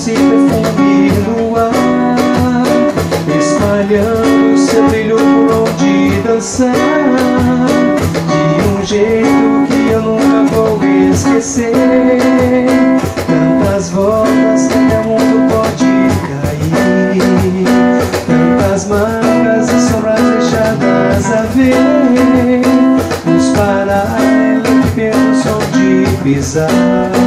doce perfume no ar Espalhando seu brilho por onde dançar De um jeito que eu nunca vou esquecer. Tantas voltas que o mundo pode cair Tantas marcas e sombras deixadas a ver Nos paralelos pelo som de pisar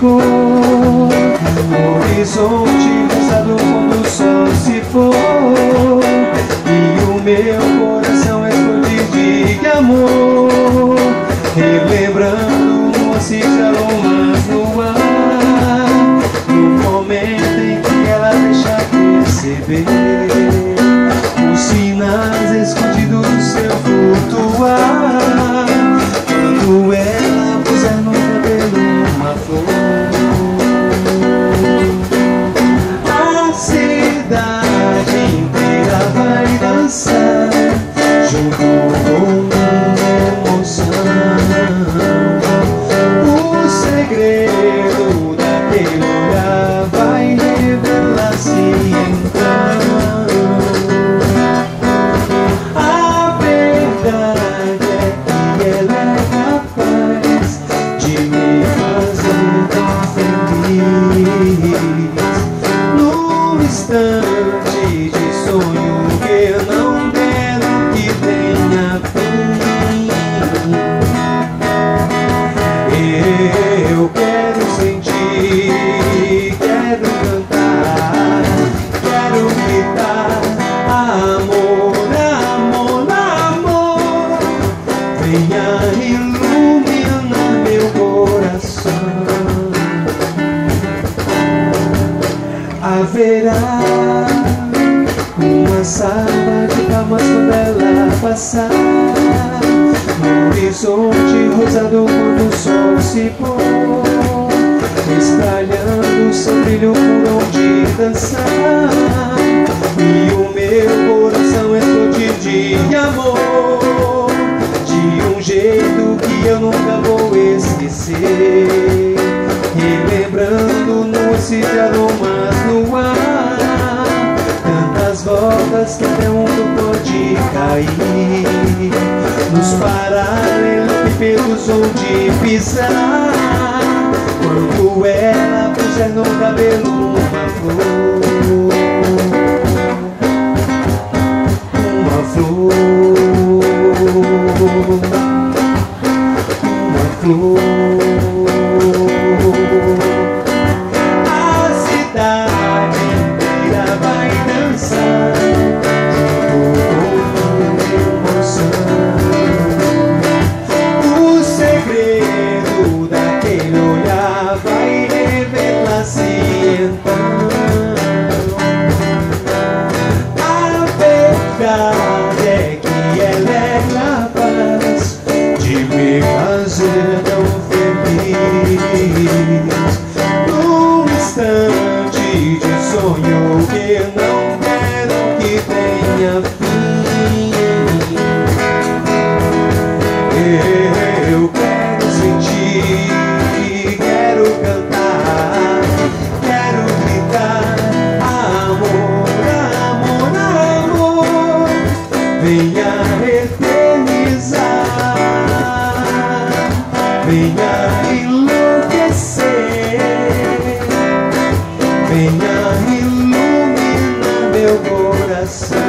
cor Horizonte rosado quando o sol se for E o meu coração explodir de amor Relembrando nuances de aromas no ar No momento em que ela deixa perceber Haverá uma salva de palmas quando ela passar. No horizonte rosado quando o sol se pôr Espalhando seu brilho por onde dançar. E o meu coração explodir de amor De um jeito que eu nunca vou esquecer Que até o mundo pode cair. Nos paralelepípedos onde pisar Quando ela puser no cabelo uma flor. Uma flor. Uma flor sonho que não quero que tenha fim. Eu quero sentir, quero cantar, quero gritar Amor, amor, amor. Venha eternizar Venha enlouquecer. Venha meu coração.